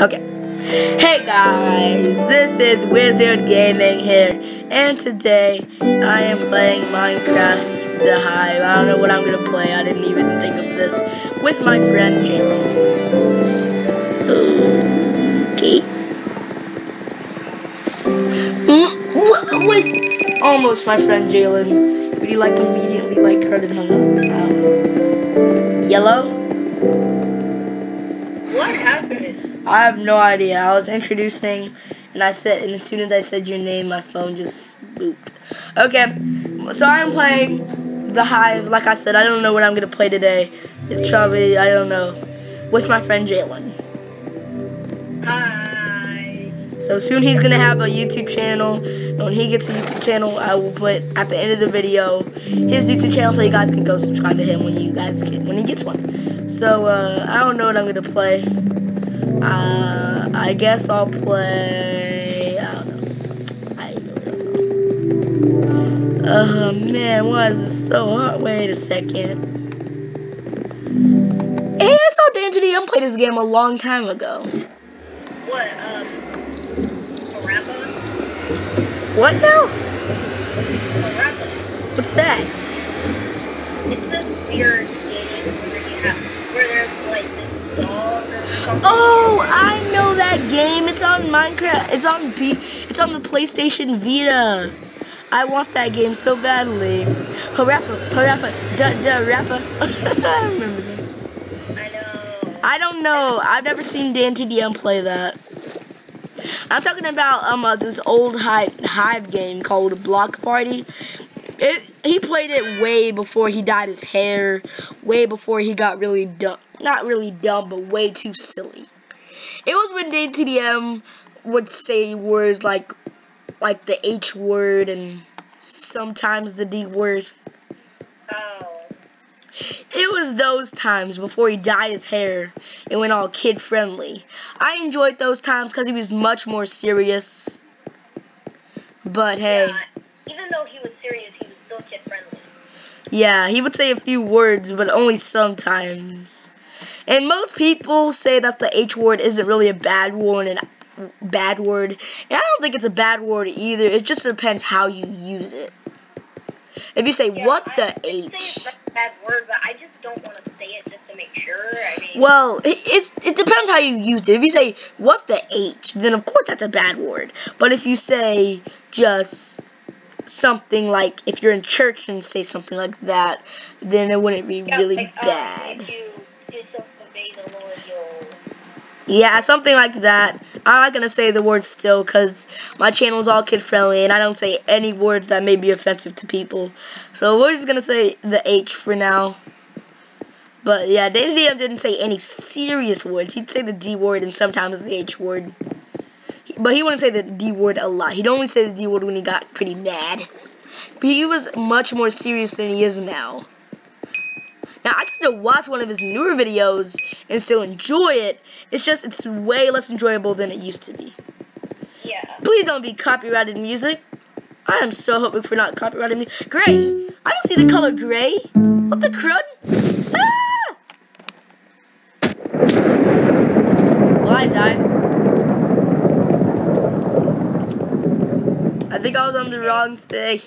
Okay. Hey guys, this is Wizard Gaming here, and today I am playing Minecraft The Hive. I don't know what I'm gonna play, I didn't even think of this, with my friend Jalen. Okay. Mm, with almost my friend Jalen, but he like immediately like heard and hung up. Yellow? What? I have no idea. I was introducing, and I said, and as soon as I said your name, my phone just booped. Okay, so I'm playing the Hive. Like I said, I don't know what I'm gonna play today. It's probably I don't know, with my friend Jalen. Hi. So soon he's gonna have a YouTube channel. And when he gets a YouTube channel, I will put at the end of the video his YouTube channel so you guys can go subscribe to him when you guys get when he gets one. So uh, I don't know what I'm gonna play. Uh, I guess I'll play. I don't know. I don't know. Oh man, why is this so hard? Wait a second. Hey, I saw Dangerous M play this game a long time ago. What, um, a rapper? What now? A rapper. What's that? It's this weird game where you have, where there's like this dog or something. Oh, I know that game. It's on Minecraft. It's on P. It's on the PlayStation Vita. I want that game so badly. Harappa, harappa, da da rappa. I remember that. I know. I don't know. I've never seen Dan TDM play that. I'm talking about um uh, this old Hive, Hive game called Block Party. It he played it way before he dyed his hair, way before he got really dumb. Not really dumb, but way too silly. It was when Dan TDM would say words like like the H word and sometimes the D word. Oh. It was those times before he dyed his hair and went all kid friendly. I enjoyed those times because he was much more serious. But hey, Yeah, even though he was serious, he was still kid friendly. yeah, he would say a few words, but only sometimes. And most people say that the H word isn't really a bad word and bad word. And I don't think it's a bad word either. It just depends how you use it. If you say Yeah, what I the H. it's a bad word, but I just don't want to say it just to make sure. I mean, Well, it, it's it depends how you use it. If you say what the H, then of course that's a bad word. But if you say just something like if you're in church and say something like that, then it wouldn't be yeah, really like, um, bad. Yeah, something like that. I'm not gonna say the word still because my channel is all kid friendly and I don't say any words that may be offensive to people. So we're just gonna say the H for now. But yeah, Dan TDM didn't say any serious words. He'd say the D word and sometimes the H word. But he wouldn't say the D word a lot. He'd only say the D word when he got pretty mad. But he was much more serious than he is now. Now I can still watch one of his newer videos and still enjoy it. It's just it's way less enjoyable than it used to be. Yeah. Please don't be copyrighted music. I am so hoping for not copyrighted music. Gray. I don't see the color gray. What the crud? Ah! Well, I died. I think I was on the wrong thing.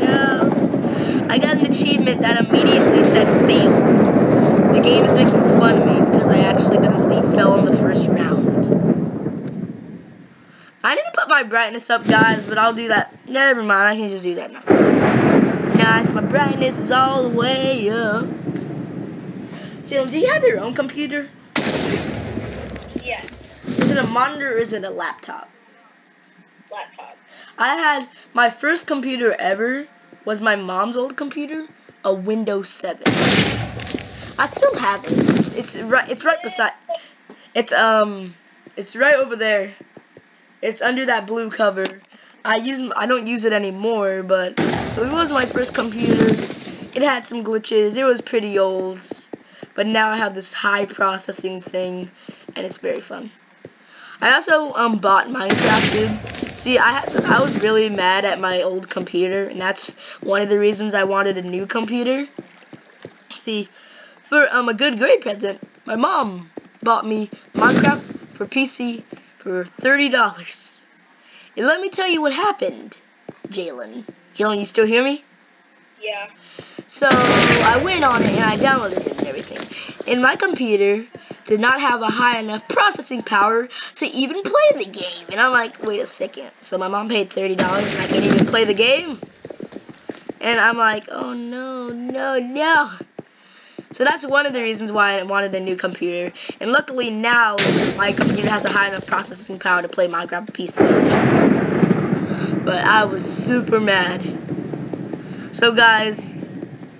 No. I got an achievement that immediately said fail. The game is making fun of me because I actually didn't fell in the first round. I need to put my brightness up, guys, but I'll do that. Never mind, I can just do that now. Nice, my brightness is all the way up. Jim, do you have your own computer? Yeah. Is it a monitor or is it a laptop? Laptop. I had my first computer ever was my mom's old computer, a Windows 7. I still have it. It's, right. It's right beside. It's um. It's right over there. It's under that blue cover. I use. I don't use it anymore, but it was my first computer. It had some glitches. It was pretty old, but now I have this high processing thing, and it's very fun. I also um bought Minecraft, dude. See, I had, I was really mad at my old computer, and that's one of the reasons I wanted a new computer. See, for um a good grade present, my mom bought me Minecraft for PC for $30. And let me tell you what happened, Jalen. Jalen, you still hear me? Yeah. So I went on it and I downloaded it and everything. And my computer did not have a high enough processing power to even play the game. And I'm like, wait a second. So my mom paid $30 and I can't even play the game? And I'm like, oh no, no, no. So that's one of the reasons why I wanted a new computer. And luckily now, my computer has a high enough processing power to play Minecraft PC. But I was super mad. So guys,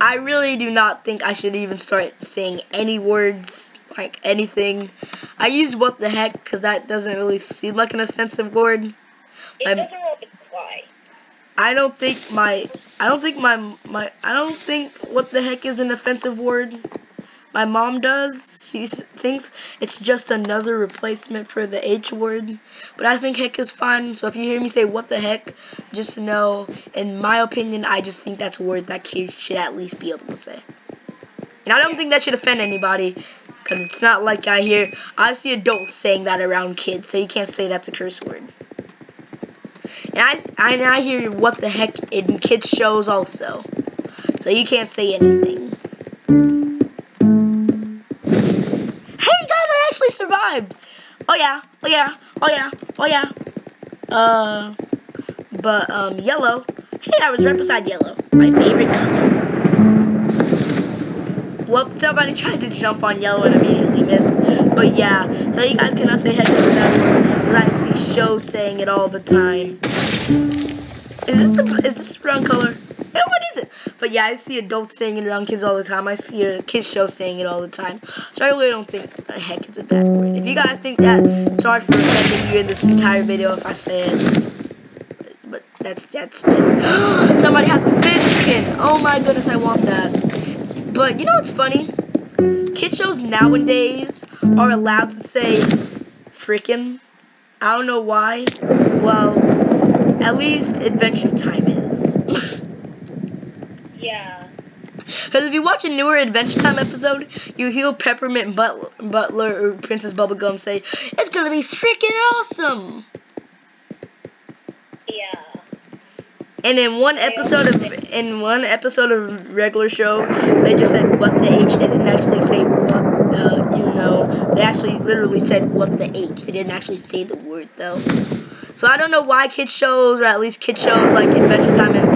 I really do not think I should even start saying any words, like anything. I use what the heck because that doesn't really seem like an offensive word. It I'm- doesn't really apply. I don't think my I don't think my my I don't think what the heck is an offensive word. My mom does. She thinks it's just another replacement for the H word. But I think heck is fine. So if you hear me say what the heck, just know, in my opinion, I just think that's a word that kids should at least be able to say. And I don't think that should offend anybody. Because it's not like I hear, I see adults saying that around kids. So you can't say that's a curse word. And I, I, and I hear what the heck in kids shows also. So you can't say anything. Hey guys, I actually survived. Oh yeah, oh yeah, oh yeah, oh yeah. Uh, but um, yellow. Hey, I was right beside yellow. My favorite color. Well, somebody tried to jump on yellow and immediately missed. But yeah, so you guys cannot say that word because I see shows saying it all the time. Is this the is this brown color? Eh, what is it? But yeah, I see adults saying it around kids all the time. I see a kids show saying it all the time. So I really don't think the heck is a bad word. If you guys think that, sorry for offending you in this entire video if I say it. But that's that's just somebody has a fish skin. Oh my goodness, I want that. But you know what's funny? Kid shows nowadays are allowed to say frickin'. I don't know why. Well, at least Adventure Time is. Yeah. Because if you watch a newer Adventure Time episode, you hear Peppermint Butler, Butler or Princess Bubblegum say, "It's gonna be freaking awesome." Yeah. And in one episode of in one episode of regular show, they just said what the H. They didn't actually say what the you know. They actually literally said what the H. They didn't actually say the word though. So I don't know why kids shows or at least kid shows like Adventure Time and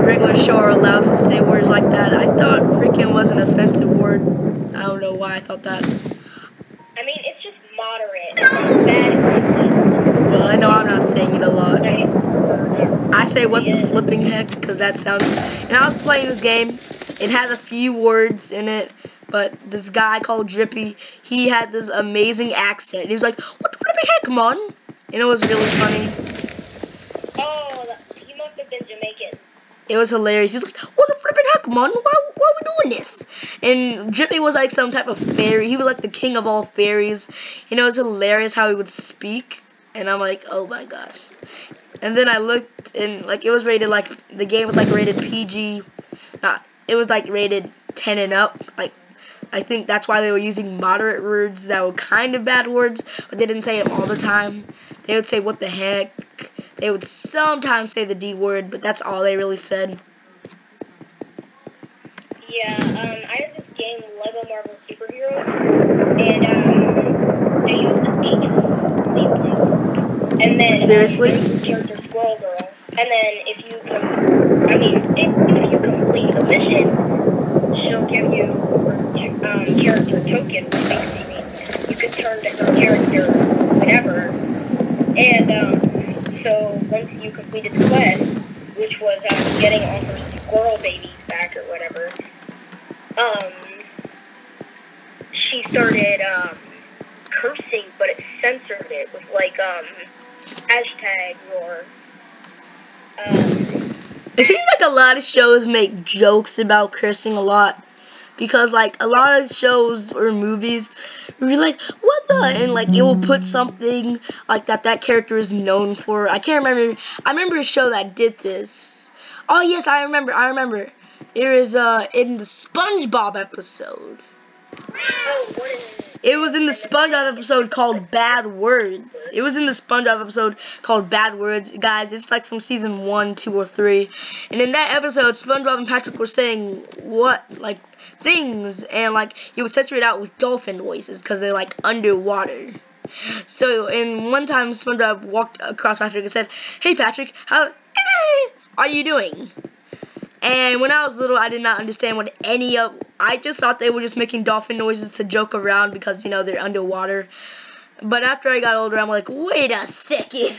regular show are allowed to say words like that. I thought freaking was an offensive word. I don't know why I thought that. I mean, it's just moderate. It's not bad. Well, I know I'm not saying it a lot. Right. I say what the flipping heck because that sounds. And I was playing this game. It has a few words in it, but this guy called Drippy, he had this amazing accent. He was like, "What the flipping heck, man?" And it was really funny. Oh, he must have been Jamaican. It was hilarious. He was like, "What the flipping heck, man? Why, why are we doing this?" And Drippy was like some type of fairy. He was like the king of all fairies. You know, it's hilarious how he would speak. And I'm like, "Oh my gosh." And then I looked and like it was rated like the game was like rated PG. Not it was like rated 10 and up. Like I think that's why they were using moderate words that were kind of bad words, but they didn't say them all the time. They would say what the heck. They would sometimes say the D word, but that's all they really said. Yeah, um, I have this game, Lego Marvel Superheroes, and um, they use the beach And then Seriously? Character Squirrel Girl. And then if you com- I mean, if, if you complete a mission, she'll give you um, character token, basically means you can turn to her character whatever. And um, so once you completed the quest, which was um, getting all her squirrel babies back or whatever, um, she started um, cursing, but it censored it with like um, hashtags or um, It seems like a lot of shows make jokes about cursing a lot. Because like a lot of shows or movies we're like, what the and like it will put something like that that character is known for. I can't remember I remember a show that did this. Oh yes, I remember, I remember. It was uh in the SpongeBob episode. oh, what is It was in the SpongeBob episode called Bad Words. It was in the SpongeBob episode called Bad Words. Guys, it's like from season 1, 2, or 3. And in that episode, SpongeBob and Patrick were saying what, like, things. And, like, would censor it out with dolphin voices because they're, like, underwater. So, in one time, SpongeBob walked across Patrick and said, Hey, Patrick, how are you doing? And when I was little, I did not understand what any of. I just thought they were just making dolphin noises to joke around because you know they're underwater. But after I got older, I'm like, wait a second.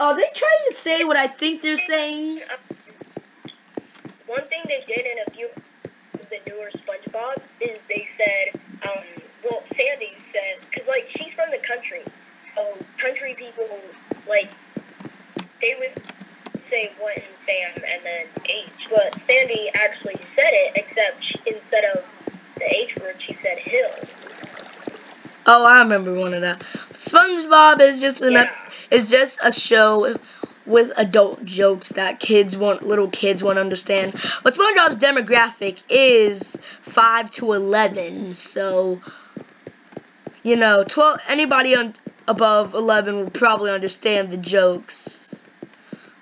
Are they trying to say what I think they're saying? One thing they did in a few of the newer SpongeBob is they said, um, well, Sandy said, because like she's from the country, so country people like they would say what and Sam and then H, but Sandy actually said it, except she, instead of the H word, she said hill. Oh, I remember one of that. SpongeBob is just an Yeah. is just a show with adult jokes that kids want little kids won't understand. But SpongeBob's demographic is 5 to 11. So you know, 12 anybody on above 11 will probably understand the jokes.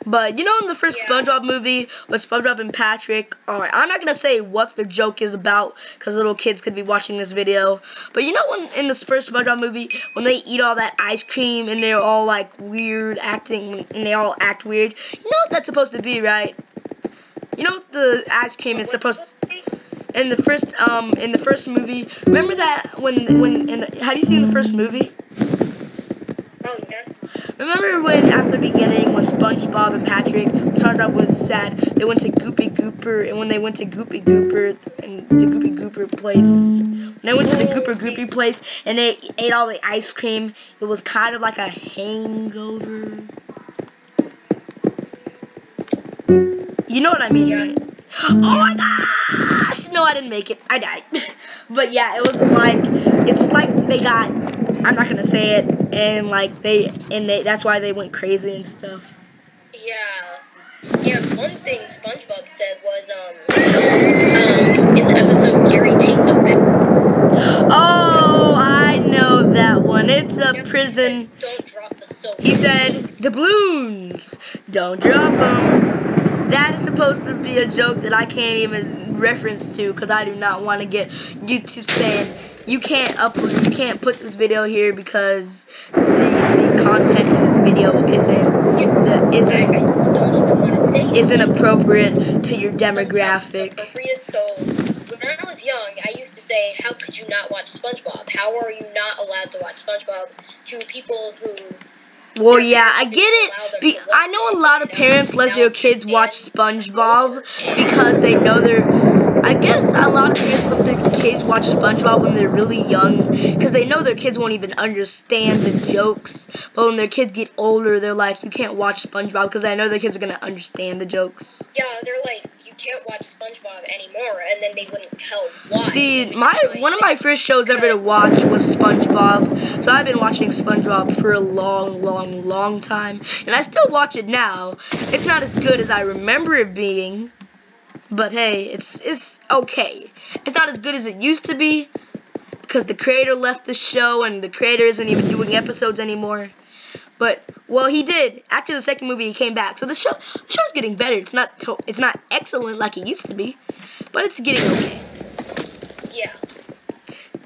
But you know, in the first Yeah. SpongeBob movie with SpongeBob and Patrick, alright, I'm not gonna say what the joke is about because little kids could be watching this video. But you know, when in this first SpongeBob movie, when they eat all that ice cream and they're all like weird acting and they all act weird, you know what that's supposed to be, right? You know what the ice cream is supposed to in the first um in the first movie. Remember that when when in the, have you seen the first movie? Oh yeah. Remember when at the beginning when SpongeBob and Patrick, when SpongeBob was sad, they went to Goofy Goober, and when they went to Goofy Goober and the Goofy Goober place, when they went to the Goober Goofy place and they ate all the ice cream, it was kind of like a hangover. You know what I mean? Yeah. right? Oh my gosh! No, I didn't make it. I died. but yeah, it was like it's like they got. I'm not gonna say it, and like they and they. That's why they went crazy and stuff. Yeah. Yeah, one thing SpongeBob said was, um, um, in the episode Gary takes a bath. Oh, I know that one. It's a prison. he said, Don't drop the soap. He said, "The balloons, don't drop them." That is supposed to be a joke that I can't even reference to because I do not want to get YouTube saying you can't upload, you can't put this video here because the, the content in this video isn't the, isn't just don't even want to say it. Isn't appropriate to your demographic. Appropriate, so when I was young, I used to say, "How could you not watch SpongeBob? How are you not allowed to watch SpongeBob?" To people who Well, yeah, I get it. Be- I know a lot of parents let their kids watch SpongeBob because they know they're. I guess a lot of parents let their kids watch SpongeBob when they're really young because they know their kids won't even understand the jokes. But when their kids get older, they're like, you can't watch SpongeBob because I know their kids are gonna understand the jokes. yeah, they're like, "You can't watch SpongeBob anymore," and then they wouldn't tell why. See, my one of my first shows ever to watch was SpongeBob. So I've been watching SpongeBob for a long, long, long time, and I still watch it now. It's not as good as I remember it being, but hey, it's it's okay. It's not as good as it used to be because the creator left the show and the creator isn't even doing episodes anymore. But well, he did after the second movie. He came back, so the show the show's getting better. It's not to- it's not excellent like it used to be, but it's getting okay. yeah,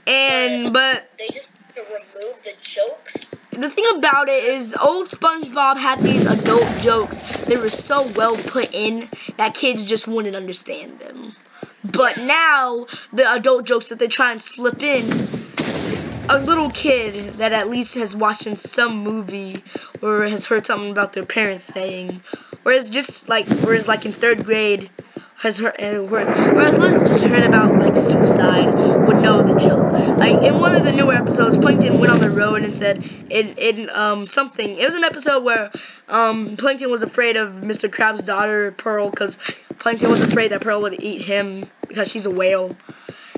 And but they just remove the jokes. the thing about it is, old SpongeBob had these adult jokes. They were so well put in that kids just wouldn't understand them. But now the adult jokes that they try and slip in, a little kid that at least has watched in some movie or has heard something about their parents saying, whereas just like whereas like in third grade has heard uh, whereas just heard about like suicide know the joke. Like in one of the newer episodes, Plankton went on the road and said in in um something. It was an episode where um Plankton was afraid of Mr. Krabs' daughter Pearl because Plankton was afraid that Pearl would eat him because she's a whale.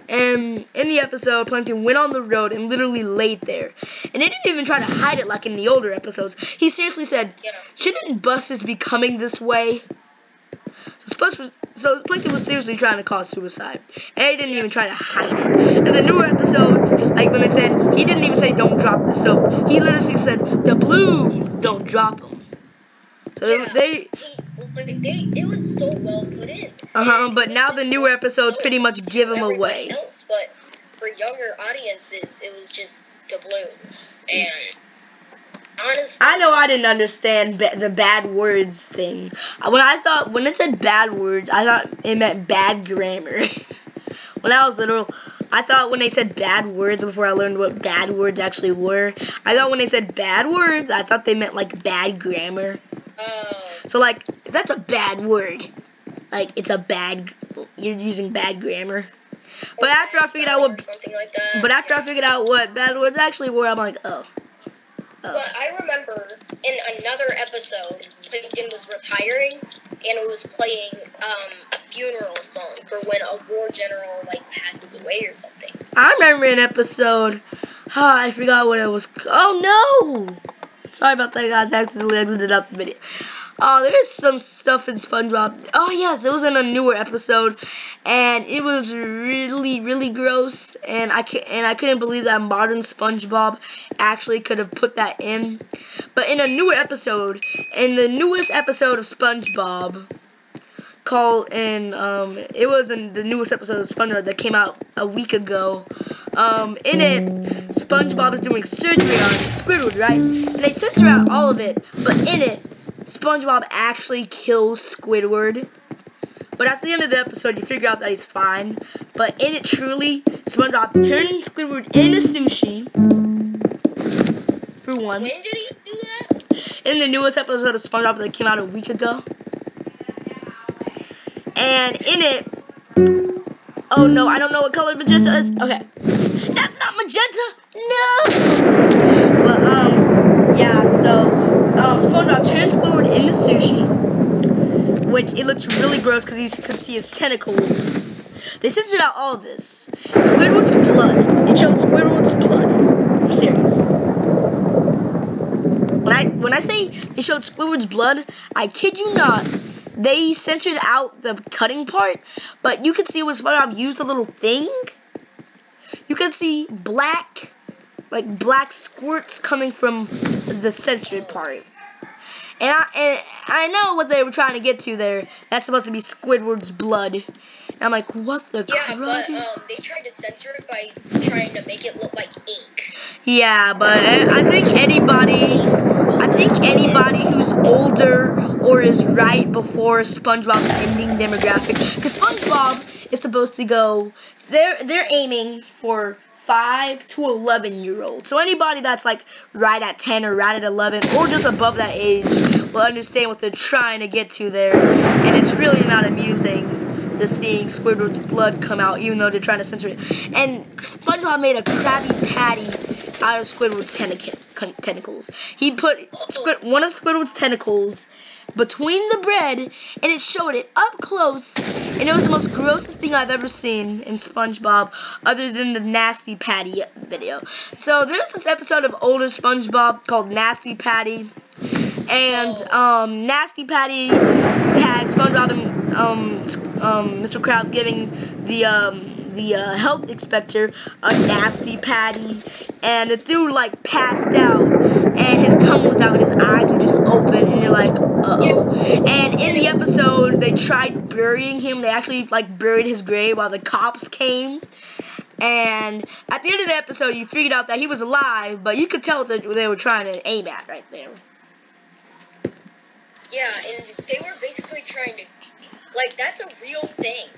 And in the episode, Plankton went on the road and literally laid there. And he didn't even try to hide it like in the older episodes. He seriously said, Shouldn't buses be coming this way? So Sponge was so Plankton was seriously trying to cause suicide, and he didn't even try to hide it. In the newer episodes, like when they said he didn't even say don't drop the soap, he literally said the blue don't drop them. So Yeah. they, He, like, they, it was so well put in. uh huh. But now the newer episodes pretty much give them everybody away. Else, but for younger audiences, it was just doubloons. And I know I didn't understand the bad words thing. When I thought when it said bad words, I thought it meant bad grammar. when I was little, I thought when they said bad words before I learned what bad words actually were, I thought when they said bad words, I thought they meant like bad grammar. So like that's a bad word. Like it's a bad you're using bad grammar. But after I figured out what like but after I figured out what bad words actually were, I'm like, oh. Oh. But I remember in another episode, Plankton was retiring, and it was playing um, a funeral song for when a war general like passes away or something. I remember an episode. Ah, I forgot what it was. Oh no! Sorry about that, guys. I accidentally exited up the video. Oh, there's some stuff in SpongeBob. Oh yes, it was in a newer episode, and it was really, really gross. And I can and I couldn't believe that modern SpongeBob actually could have put that in. But in a newer episode, in the newest episode of SpongeBob, called and um it was in the newest episode of SpongeBob that came out a week ago. Um in it SpongeBob is doing surgery on Squidward, right? And they censor out all of it, but in it SpongeBob actually kills Squidward. But at the end of the episode you figure out that he's fine. But in it truly, SpongeBob turns Squidward into sushi. For one. When did he do that? In the newest episode of SpongeBob that came out a week ago. And in it, oh no, I don't know what color magenta is. Okay, that's not magenta. No. But um, yeah. Um, SpongeBob turns Squidward into sushi, which it looks really gross because you can see his tentacles. They censored out all of this. Squidward's blood. It showed Squidward's blood. I'm serious. When I when I say they showed Squidward's blood, I kid you not. They censored out the cutting part, but you could see when SpongeBob used the little thing. You could see black, like black squirts coming from the censored part. And I and I know what they were trying to get to there. That's supposed to be Squidward's blood. And I'm like, what the Yeah, but um, they tried to censor it by trying to make it look like ink. Yeah, but I I think anybody, I think anybody who's older or is right before SpongeBob's ending demographic, because SpongeBob is supposed to go, they're they're aiming for five to eleven year olds. So anybody that's like right at ten or right at eleven or just above that age will understand what they're trying to get to there, and it's really not amusing. To seeing Squidward's blood come out, even though they're trying to censor it, and SpongeBob made a Krabby Patty out of Squidward's tentac- tentacles. He put Squid- one of Squidward's tentacles between the bread, and it showed it up close, and it was the most grossest thing I've ever seen in SpongeBob, other than the Nasty Patty video. So there's this episode of older SpongeBob called Nasty Patty, and um, Nasty Patty had SpongeBob and um, um, Mr. Krabs giving the um, the uh, health inspector a nasty patty, and the dude like passed out, and his tongue was out, and his eyes were just open, and you're like, uh oh. And in the episode, they tried burying him. They actually like buried his grave while the cops came. And at the end of the episode, you figured out that he was alive, but you could tell that they were trying to aim at right there. Yeah, and they were basically trying to, like, that's a real thing.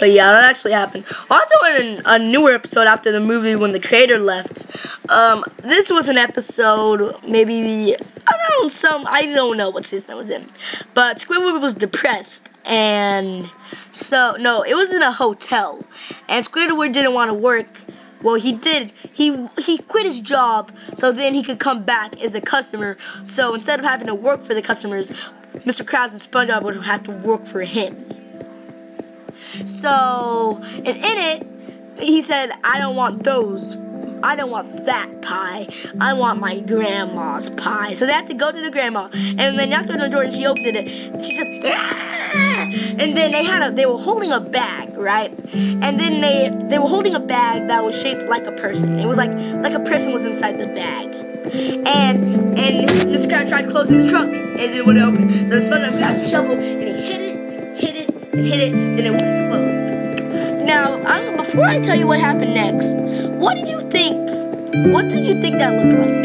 But yeah, that actually happened. Also, in a newer episode after the movie when the creator left, um, this was an episode maybe I don't know some I don't know what season it was in, but Squidward was depressed and so no, it was in a hotel, and Squidward didn't want to work. Well, he did. He he quit his job so then he could come back as a customer. So instead of having to work for the customers, Mr. Krabs and SpongeBob would have to work for him. So, and in it, he said, I don't want those. I don't want that pie. I want my grandma's pie. So they had to go to the grandma, and they knocked on the door, and she opened it. She said, ah! and then they had a, they were holding a bag, right? And then they they were holding a bag that was shaped like a person. It was like like a person was inside the bag. And and Mr. Crab tried closing the trunk, and it wouldn't open. So the SpongeBob got the shovel, and and hit it, then it wouldn't close. Now, I'm, before I tell you what happened next, what did you think? What did you think that looked like?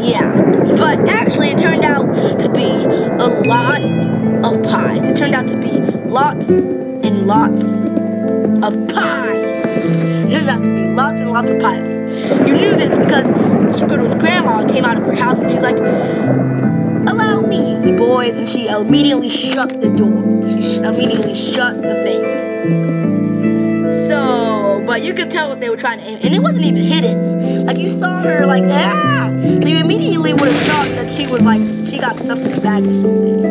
Yeah, but actually it turned out to be a lot of pies. It turned out to be lots and lots of pies. It turned out to be lots and lots of pies. You knew this because Squidward's grandma came out of her house and she's like, allow me, boys, and she immediately shut the door. She immediately shut the thing. So, but you could tell what they were trying to aim, and it wasn't even hidden. Like you saw her, like ah, so you immediately would have thought that she was like she got stuff in the bag or something.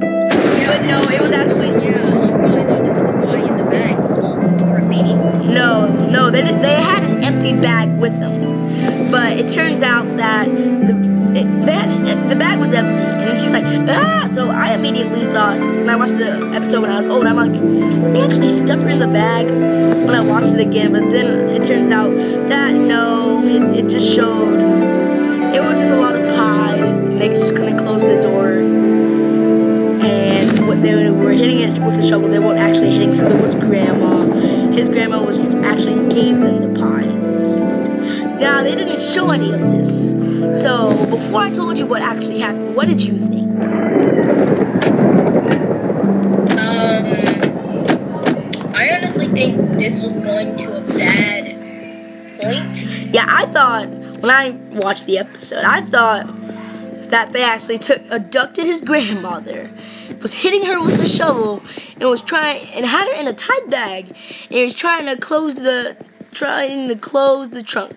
But no, it was actually Yeah, she probably thought there was a body in the bag. Closed the door immediately. No, no, they did, they had an empty bag with them, but it turns out that the they the bag was empty, and she's like ah. So I immediately thought when I watched the episode when I was old, I'm like they actually stuffed her in the bag when I watched it again, but then it turns out that no, it, it just showed it was just a lot of pies, and they just couldn't close the door. And what they were hitting it with a shovel, they weren't actually hitting Squidward's grandma. His grandma was actually gave them the. Now they didn't show any of this. So before I told you what actually happened, what did you think? Um, I honestly think this was going to a bad point. Yeah, I thought when I watched the episode, I thought that they actually took abducted his grandmother, was hitting her with a shovel, and was trying and had her in a tight bag, and he was trying to close the trying to close the trunk.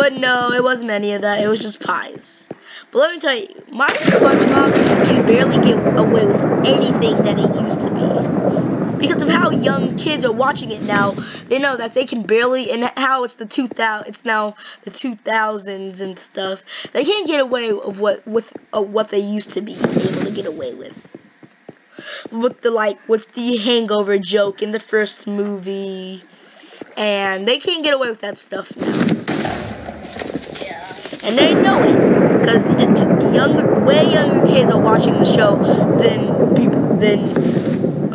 But no, it wasn't any of that. It was just pies. But let me tell you, my SpongeBob can barely get away with anything that it used to be. Because of how young kids are watching it now, they know that they can barely, and how it's the 2000, it's now the 2000s and stuff. They can't get away with what with uh, what they used to be able to get away with. With the like, with the Hangover joke in the first movie, and they can't get away with that stuff now. And they know it because younger, way younger kids are watching the show than people than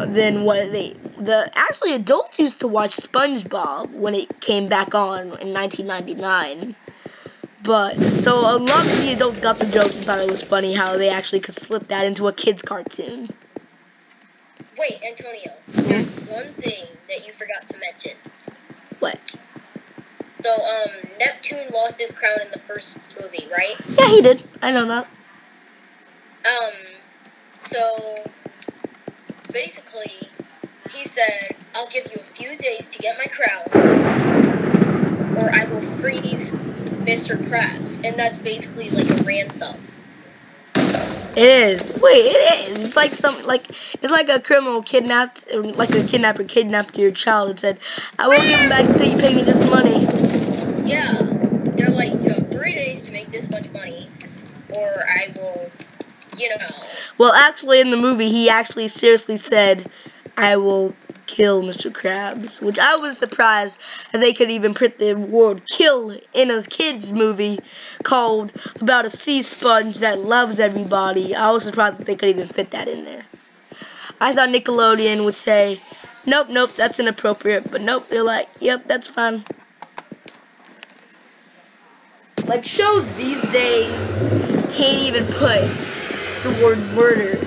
than what they the actually adults used to watch SpongeBob when it came back on in 1999. But so a lot of the adults got the jokes and thought it was funny how they actually could slip that into a kids cartoon. Wait, Antonio. There's one thing that you forgot to mention. What? So, um, Neptune lost his crown in the first movie, right? Yeah, he did. I know that. Um, so basically, he said, "I'll give you a few days to get my crown, or I will freeze Mr. Krabs," and that's basically like a ransom. It is. Wait, it is. It's like some like it's like a criminal kidnapped, like a kidnapper kidnapped your child and said, "I won't give him back until you pay me this money." Yeah, they're like, you have three days to make this much money, or I will, you know. Well, actually, in the movie, he actually seriously said, "I will kill Mr. Krabs," which I was surprised that they could even put the word "kill" in a kids movie called about a sea sponge that loves everybody. I was surprised that they could even fit that in there. I thought Nickelodeon would say, "Nope, nope, that's inappropriate," but nope, they're like, "Yep, that's fine." Like shows these days can't even put the word murder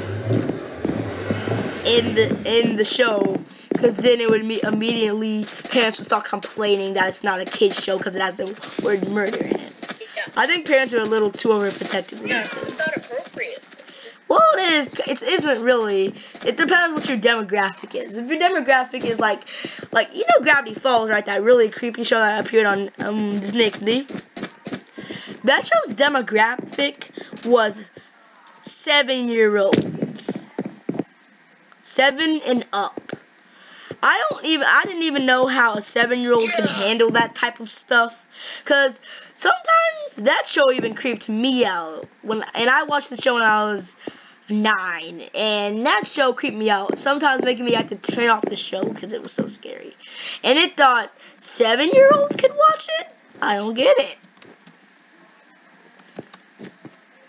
in the in the show because then it would me immediately parents would start complaining that it's not a kids show because it has the word murder in it. Yeah, I think parents are a little too overprotective. yeah, it's not appropriate. Well, it is. It isn't really. It depends what your demographic is. If your demographic is like, like you know, Gravity Falls, right? That really creepy show that appeared on um, Disney XD. That show's demographic was seven-year-olds, seven and up. I don't even I didn't even know how a seven year old could Yeah. handle that type of stuff. Cause sometimes that show even creeped me out when and I watched the show when I was nine and that show creeped me out. Sometimes making me have to turn off the show because it was so scary. And it thought seven year olds could watch it? I don't get it.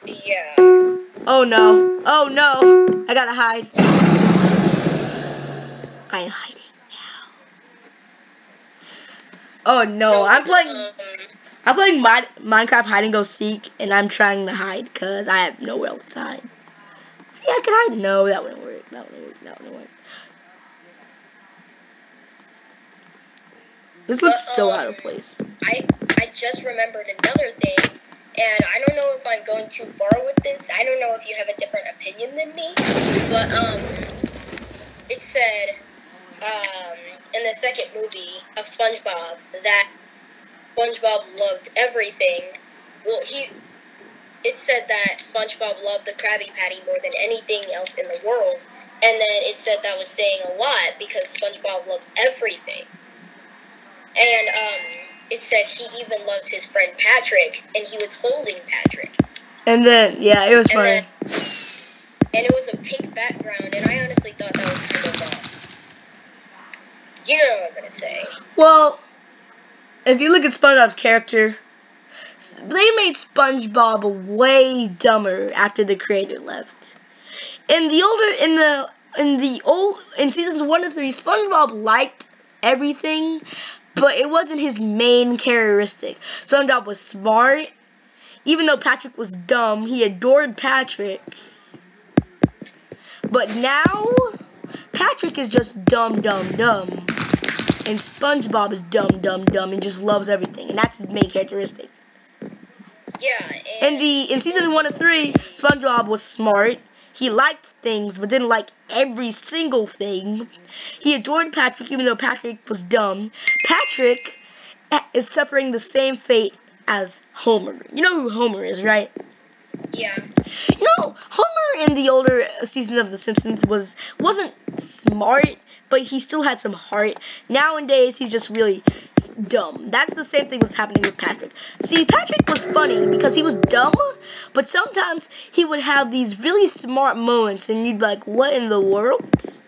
Yeah. Oh no. Oh no. I gotta hide. I am hiding now. Oh no, I'm playing I'm playing Mi- Minecraft hide and go seek and I'm trying to hide because I have nowhere else to hide. Yeah, I can hide. No, that wouldn't work. That wouldn't work. That wouldn't work. This looks But, so um, out of place. I I just remembered another thing, and I don't know if I'm going too far with this. I don't know if you have a different opinion than me, but um, it said um in the second movie of SpongeBob that SpongeBob loved everything. Well, he it said that SpongeBob loved the Krabby Patty more than anything else in the world, and then it said that was saying a lot because SpongeBob loves everything. And um, it said he even loves his friend Patrick, and he was holding Patrick. And then, yeah, it was And funny. then, and it was a pink background, and I honestly thought that was kind of uh, you know what I'm gonna say. Well, if you look at SpongeBob's character, they made SpongeBob way dumber after the creator left. In the older, in the in the old, in seasons one and three, SpongeBob liked everything, but it wasn't his main characteristic. SpongeBob was smart, even though Patrick was dumb. He adored Patrick, but now Patrick is just dumb, dumb, dumb and SpongeBob is dumb, dumb, dumb, and just loves everything, and that's his main characteristic. Yeah, and In the in season one of three, SpongeBob was smart. He liked things, but didn't like every single thing. He adored Patrick, even though Patrick was dumb. Patrick is suffering the same fate as Homer. You know who Homer is, right? yeah, You know, Homer in the older seasons of The Simpsons was wasn't smart, but he still had some heart. Nowadays, he's just really dumb. That's the same thing was happening with Patrick. See, Patrick was funny because he was dumb, but sometimes he would have these really smart moments, and you'd be like, "What in the world?"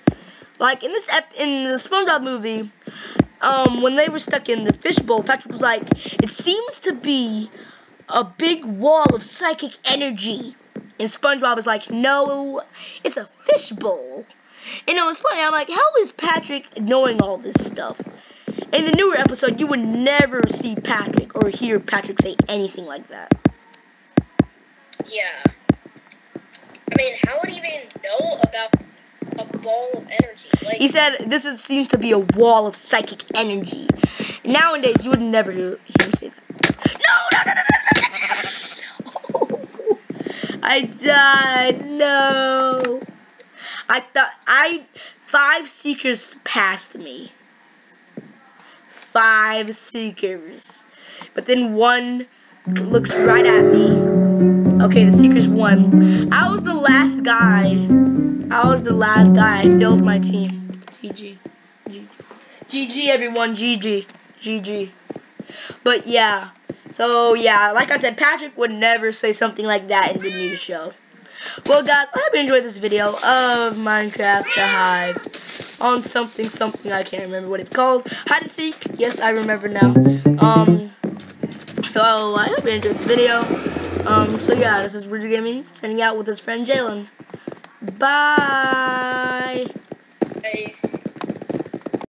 Like in this ep- in the SpongeBob movie, um, when they were stuck in the fishbowl, Patrick was like, "It seems to be a big wall of psychic energy." And SpongeBob was like, "No, it's a fishbowl." And it was funny. I'm like, "How is Patrick knowing all this stuff?" In the newer episode, you would never see Patrick or hear Patrick say anything like that. yeah. I mean, how would he even know about a ball of energy? Like, He said, "This is, seems to be a wall of psychic energy." Nowadays, you would never hear hear him say that. No, no, no, no, no, no, no! I died. No. I thought I five seekers passed me. Five seekers, but then one looks right at me. Okay, the seekers won. I was the last guy. I was the last guy. I failed my team. GG. GG. GG everyone. GG. GG. But yeah. So yeah, like I said, Patrick would never say something like that in the news show. Well guys, I hope you enjoyed this video of Minecraft the Hive on something something I can't remember what it's called. Hide and seek. Yes, I remember now. Um so I hope you enjoyed the video. Um so yeah, this is Rudy Gaming signing out with his friend Jalen. Bye. guys.